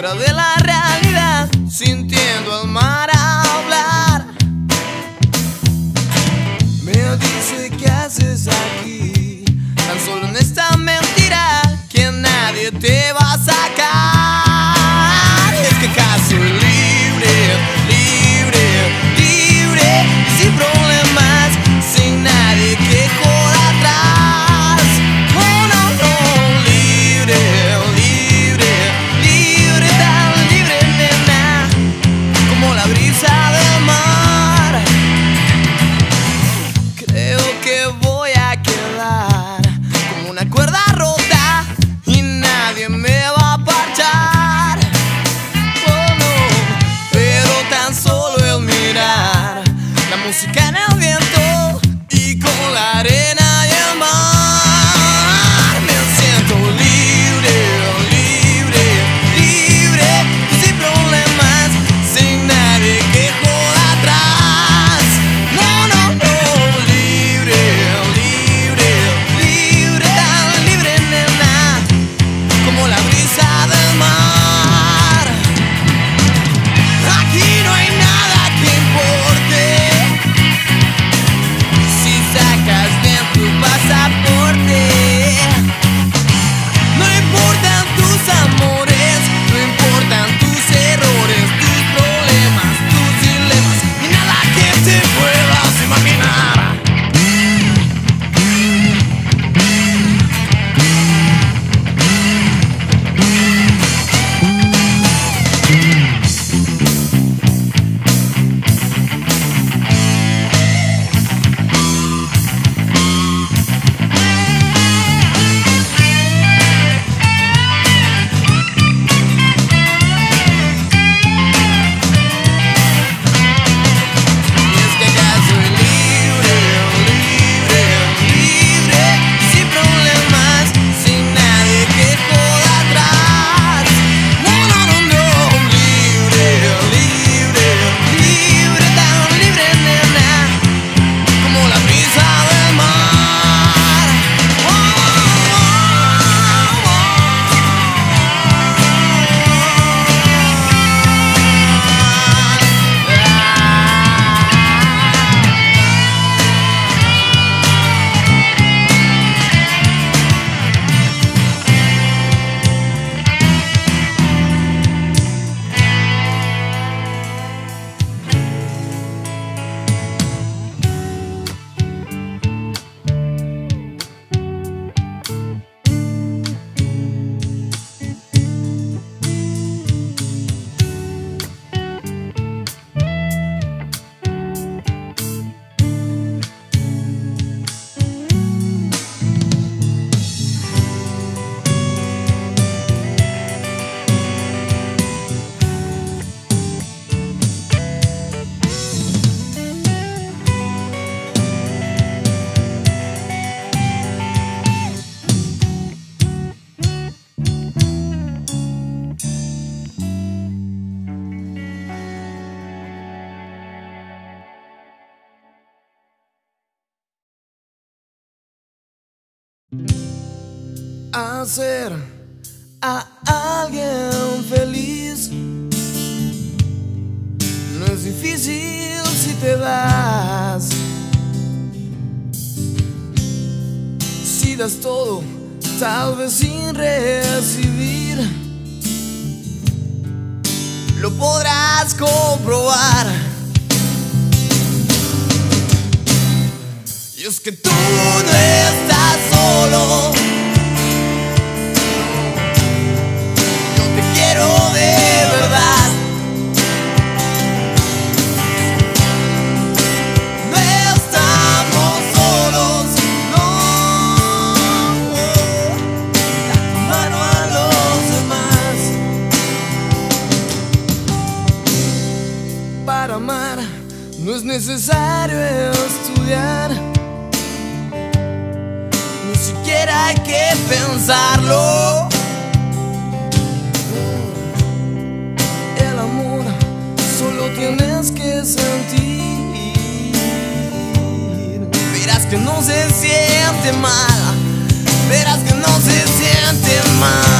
fuera de la realidad, sin ti hacer a alguien feliz. No es difícil si te das. Si das todo, tal vez sin recibir. Lo podrás comprobar. Y es que tú no estás solo. necesario estudiar. Ni siquiera hay que pensarlo. El amor solo tienes que sentir. Verás que no se siente mal. Verás que no se siente mal.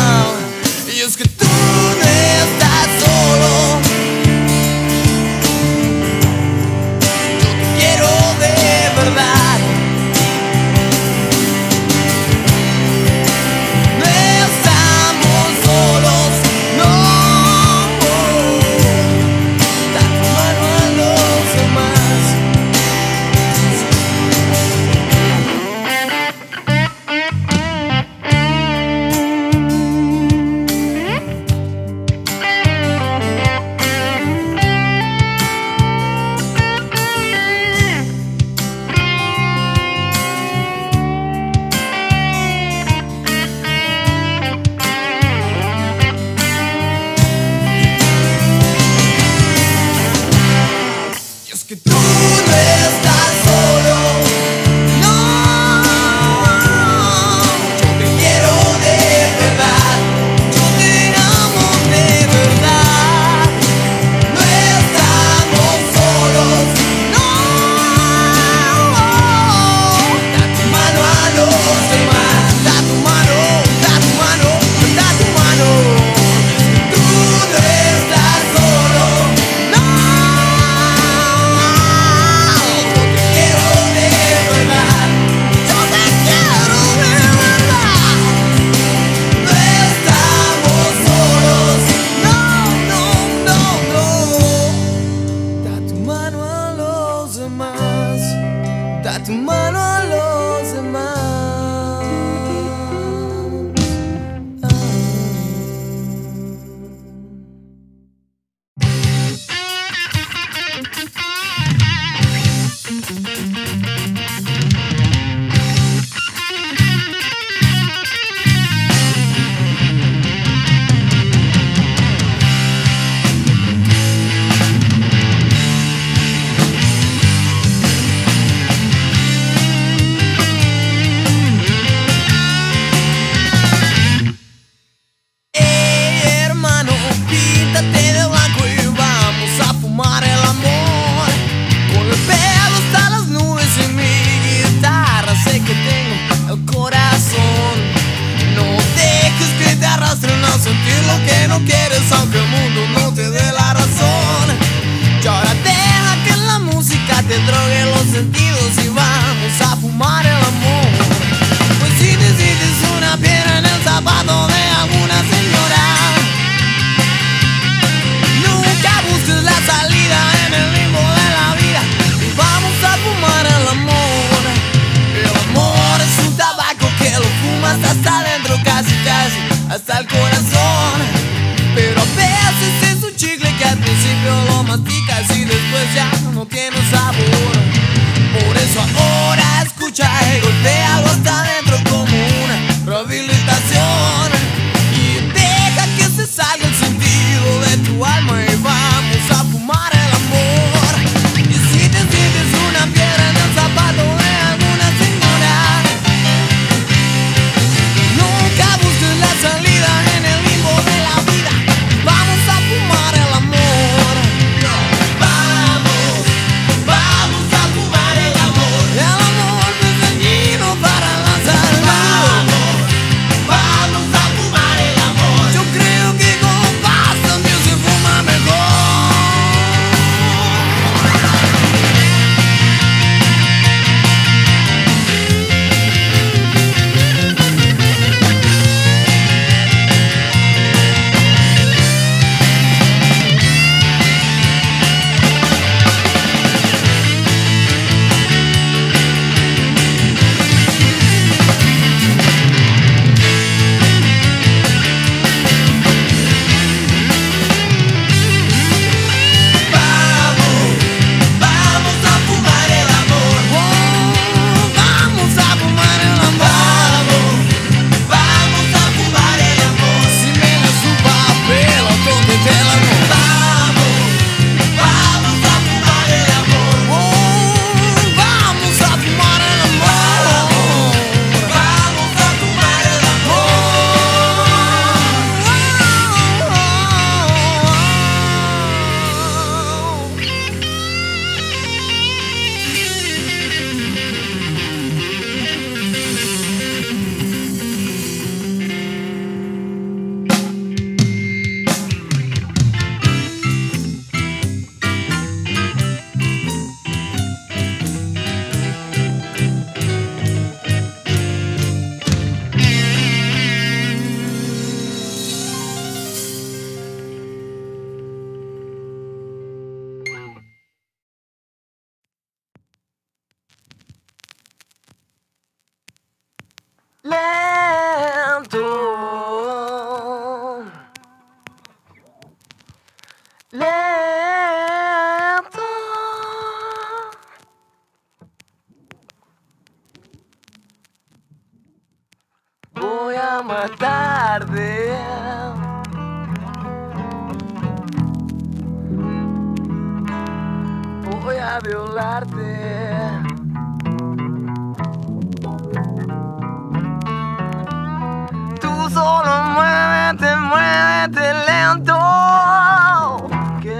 muévete lento, que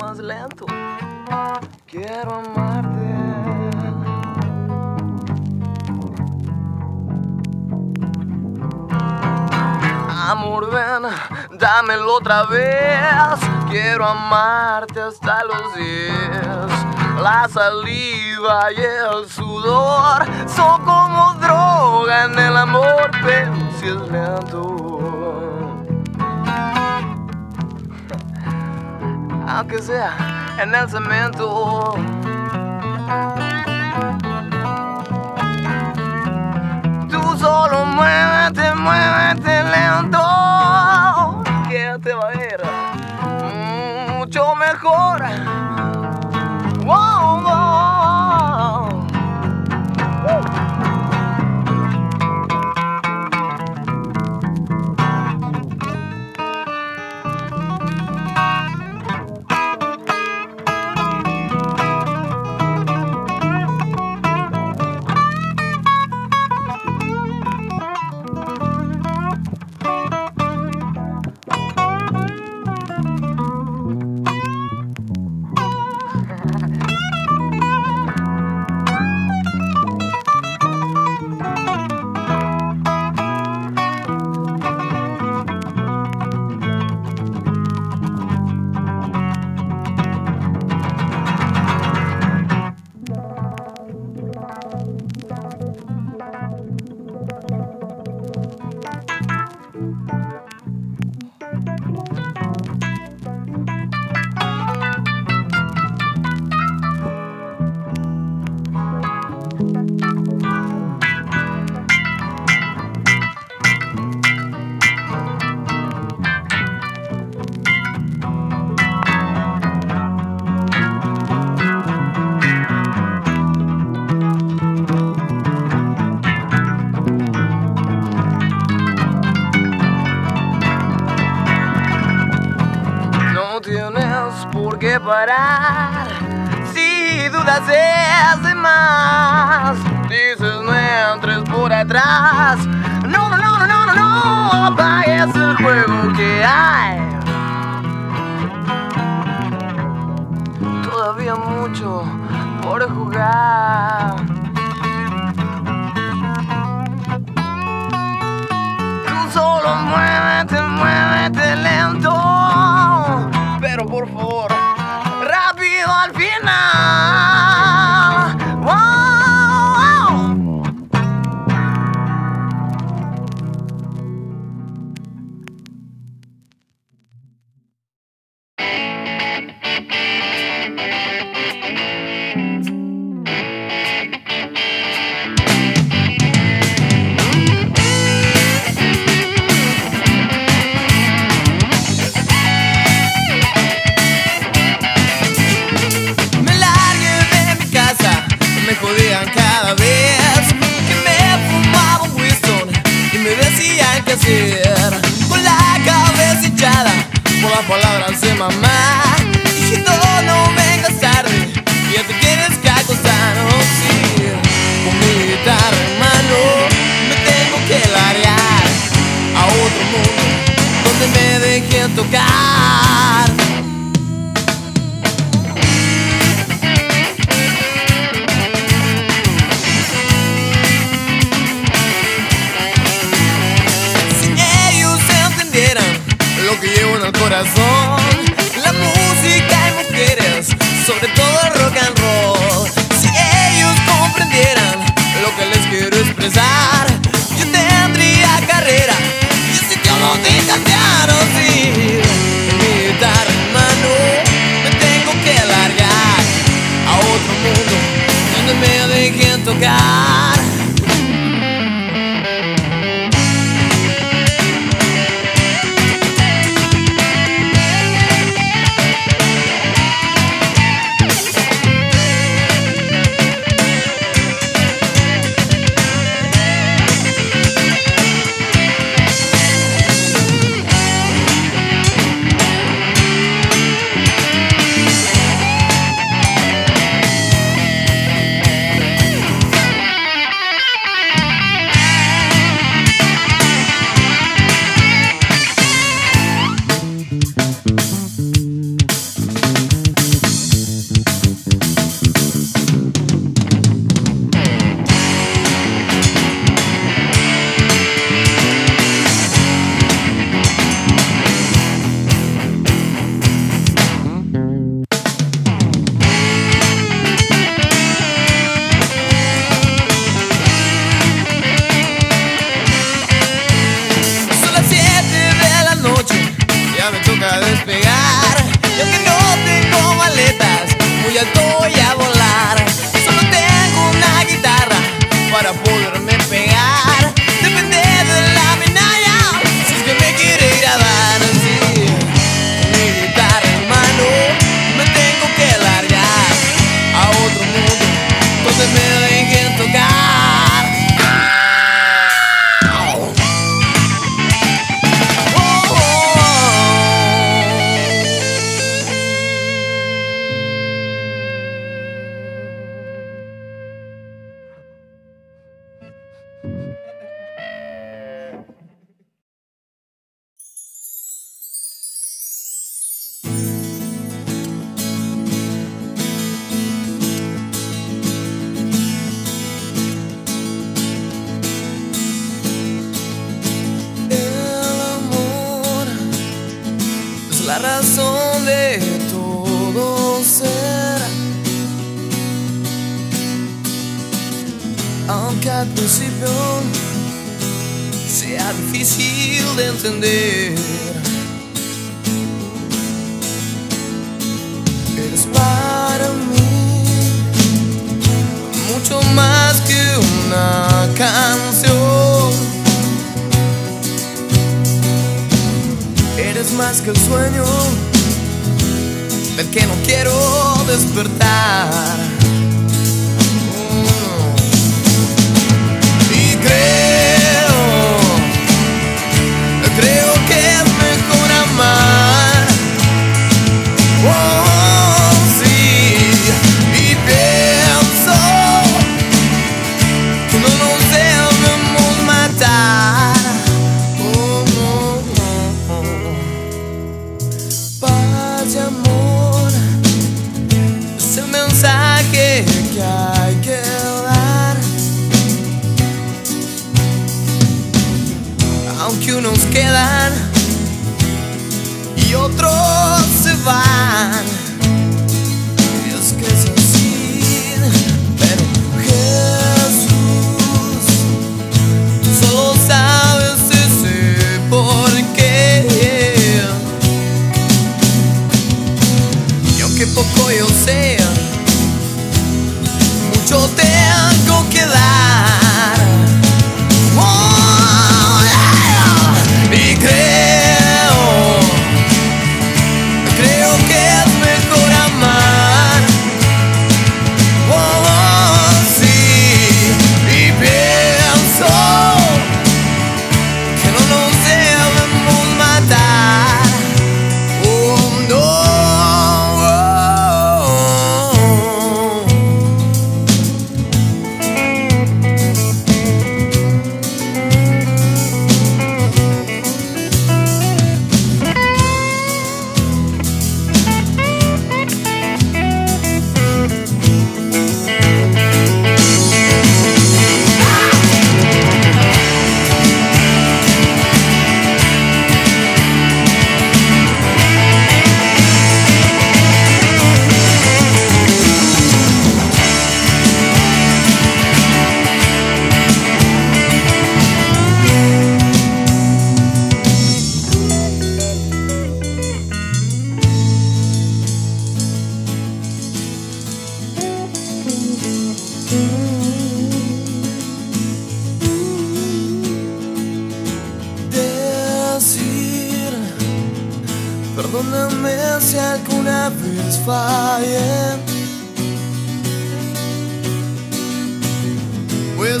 más lento quiero amarte. Amor, ven, dámelo otra vez. Quiero amarte hasta los días. La saliva y el sudor son como droga en el amor, pero si es lento. aunque sea en el cemento. Tú solo muévete, muévete lento, que te va a ir mucho mejor. atrás. No, no, no, no, no, no, vaya a ser juego que hay. nunca despegar. más que el sueño del que no quiero despertar. Mm. Y creo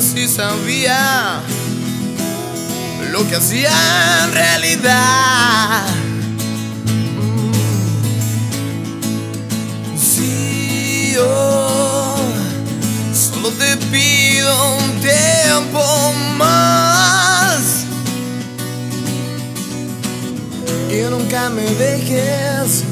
Si sabía Lo que hacía en realidad Mm. Si yo Solo te pido un tiempo más y nunca me dejes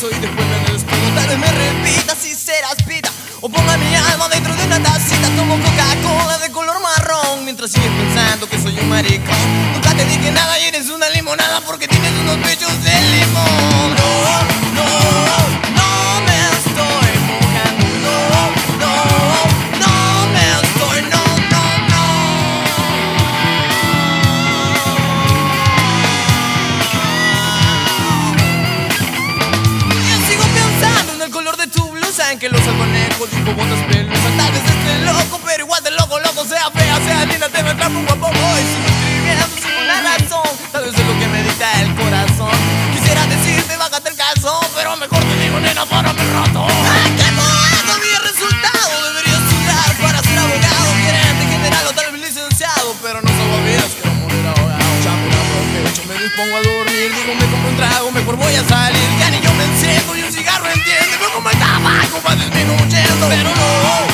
beso y después me despido. Tal vez me repitas si serás pita. O ponga mi alma dentro de una tacita. Tomo Coca-Cola de color marrón. Mientras sigues pensando que soy un maricón. Nunca te dije nada y eres una limonada porque tienes unos pechos de limón. Un guapo boy. Sigo escribiendo sin una razón, tal vez es lo que me dicta el corazón. Quisiera decirte, bájate el calzón, pero mejor te digo, nena, para mi rato. ¡Ay, qué poeta mi resultado! Debería estudiar para ser abogado, gerente general o tal vez licenciado, pero no salvavidas, quiero morir ahogado. Ya me la aprovecho, me dispongo a dormir, digo, me compro un trago, mejor voy a salir. Ya ni yo me enciendo y un cigarro entiende, veo como el tabaco va disminuyendo. Pero no, no, no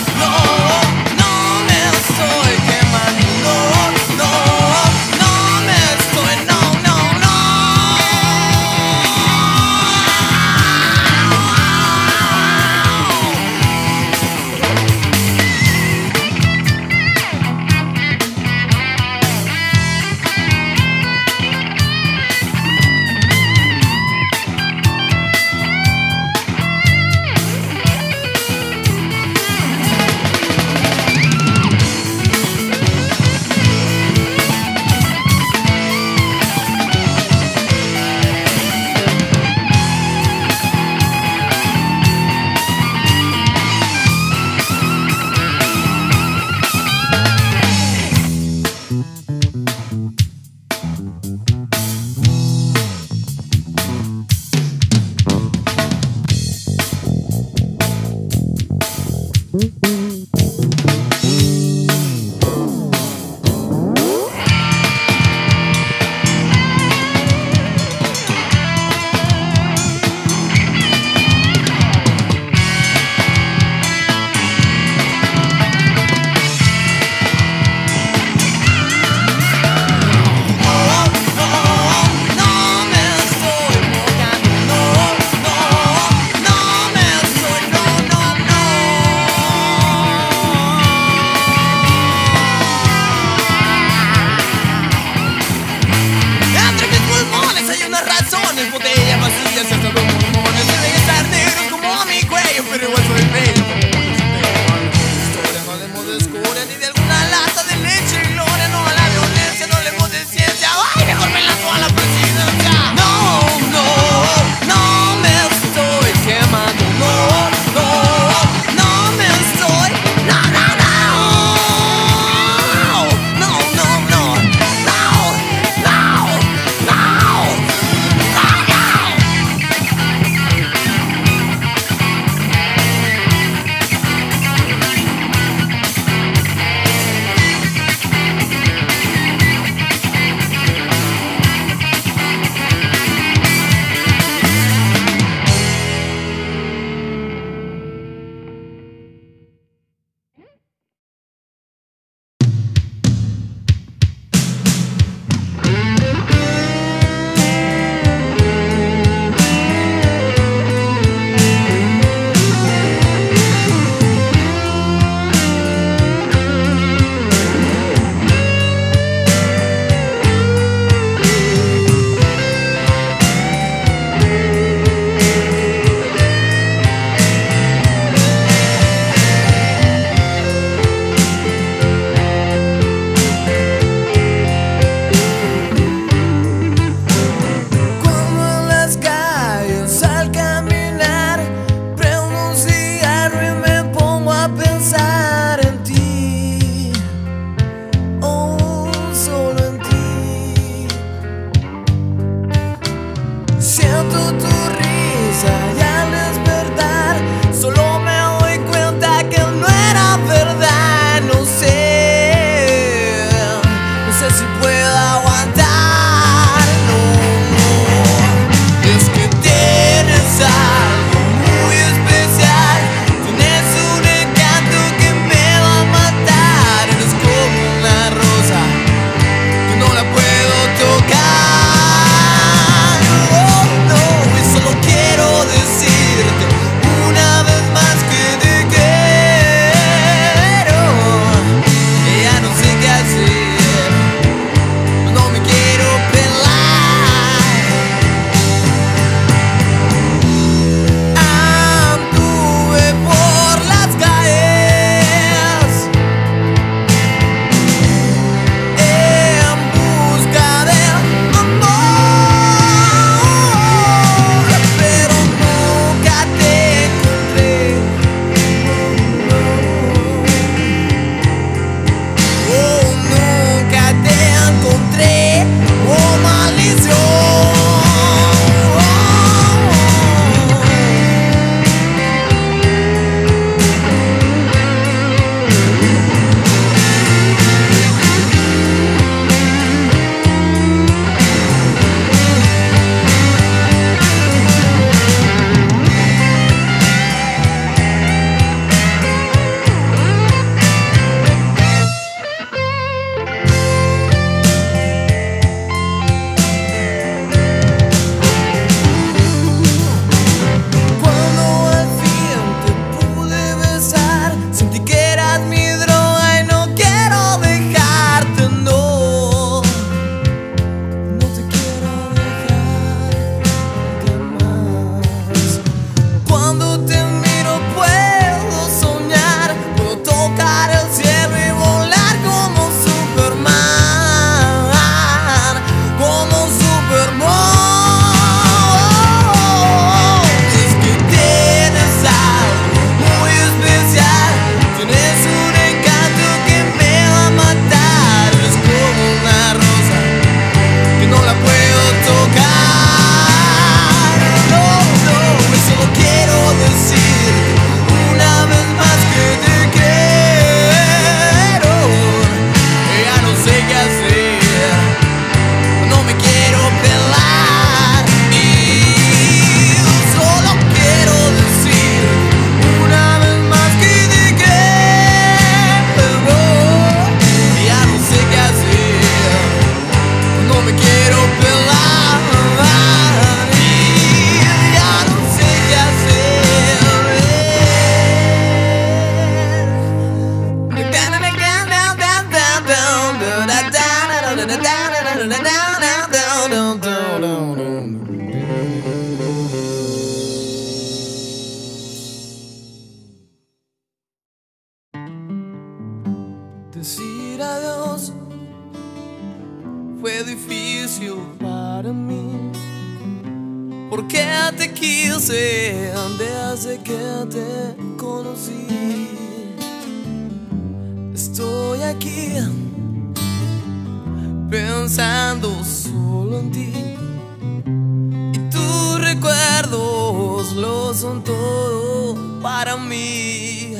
para mí.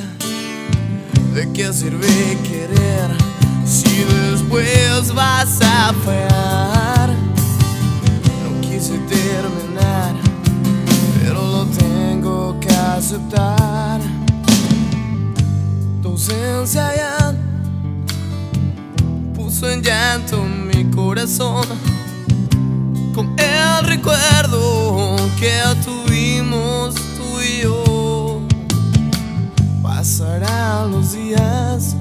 ¿De qué sirve querer si después vas a fallar? No quise terminar, pero lo tengo que aceptar. Tu ausencia ya puso en llanto mi corazón con el recuerdo que tuvimos Pasarán los días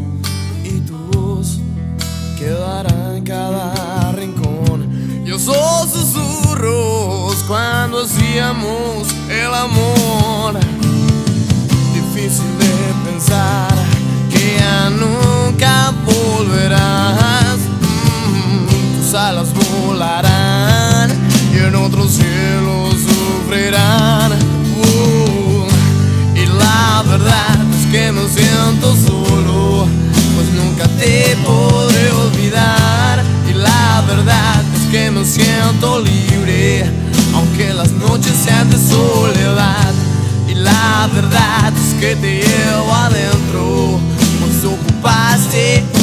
y tu voz quedará en cada rincón. Yo soy susurros cuando hacíamos el amor. Difícil de pensar que ya nunca volverás. Mm, tus alas volarán y en otros cielos sufrirán. Uh, y la verdad que me siento solo, pues nunca te podré olvidar. Y la verdad es que me siento libre, aunque las noches sean de soledad. Y la verdad es que te llevo adentro, pues ocupaste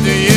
verdad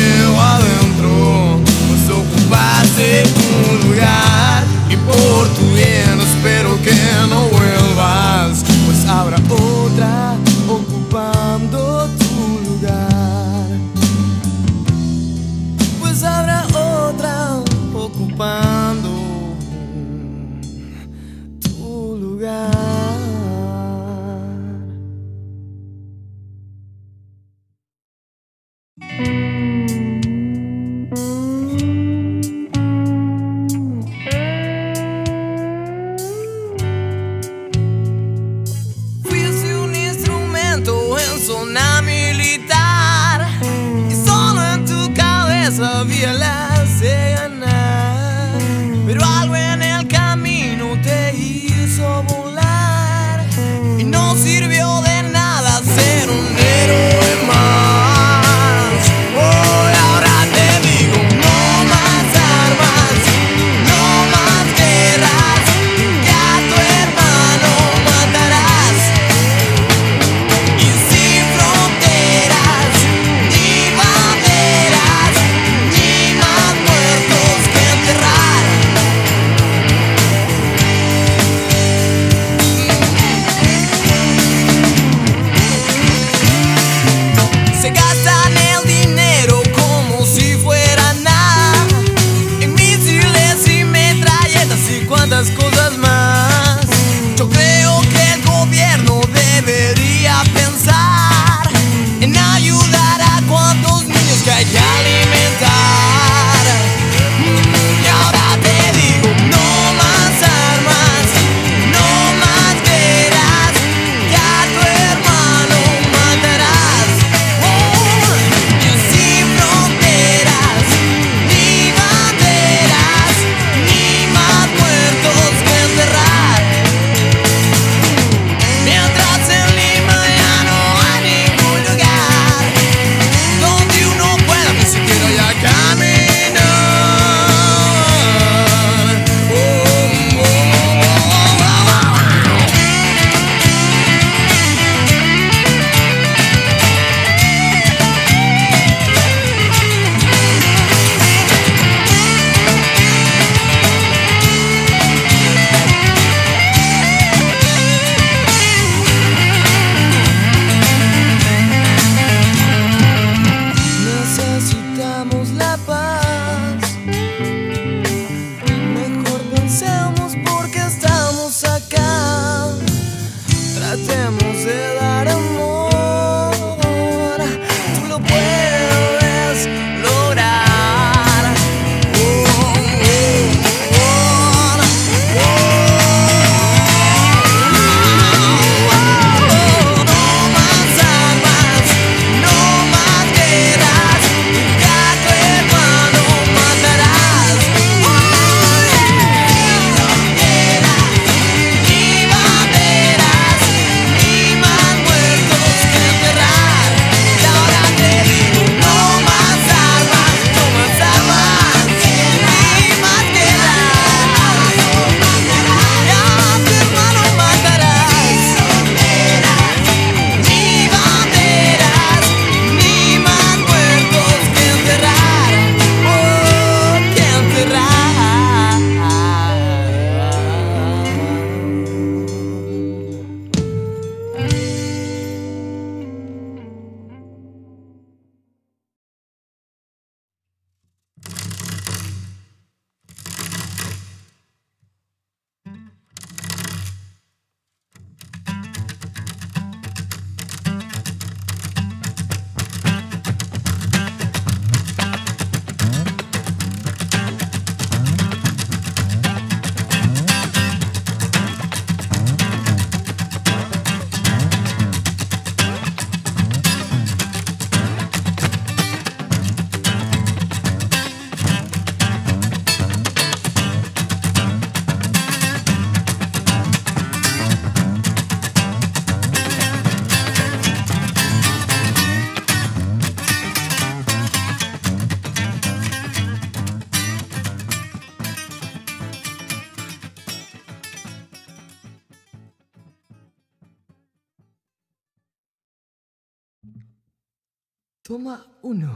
Uno.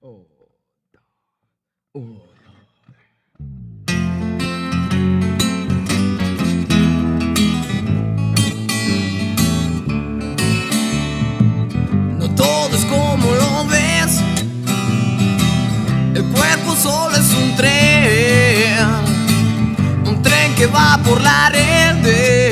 Oh, uno. No todo es como lo ves. El cuerpo solo es un tren. Un tren que va por la red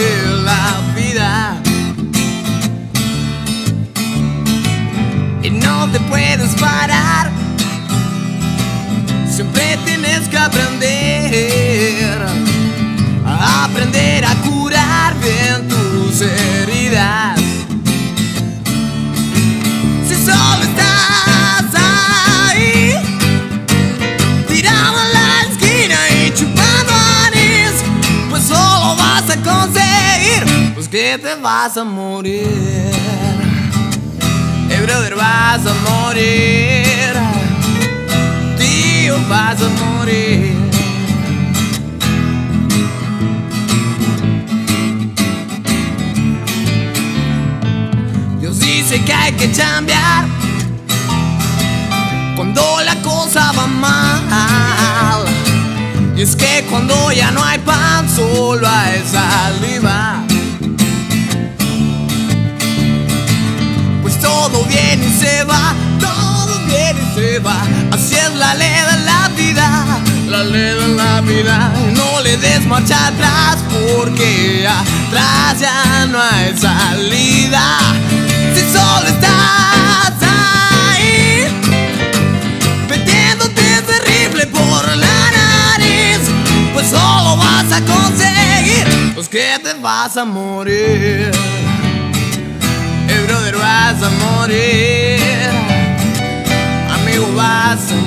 que te vas a morir. Hey brother, vas a morir. Tío, vas a morir. Dios dice que hay que cambiar cuando la cosa va mal. Y es que cuando ya no hay pan, solo hay saliva. Todo viene y se va, todo viene y se va. Así es la ley de la vida, la ley de la vida. No le des marcha atrás porque atrás ya no hay salida. Si solo estás ahí, metiéndote terrible por la nariz, pues solo vas a conseguir, pues que te vas a morir. Eh, brother, vas a morir. Amigo, vas a morir.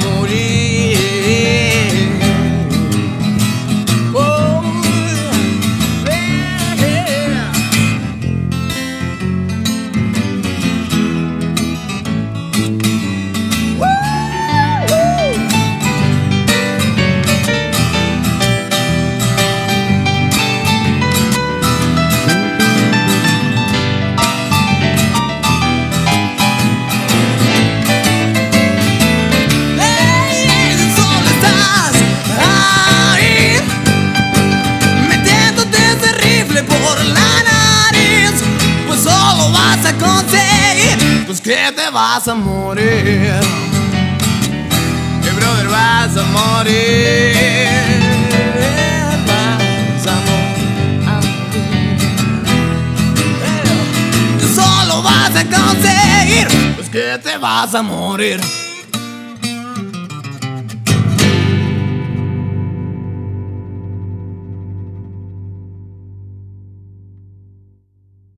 Que te vas a morir. Eh, brother, vas a morir. Vas a morir. Solo vas a conseguir, pues que te vas a morir.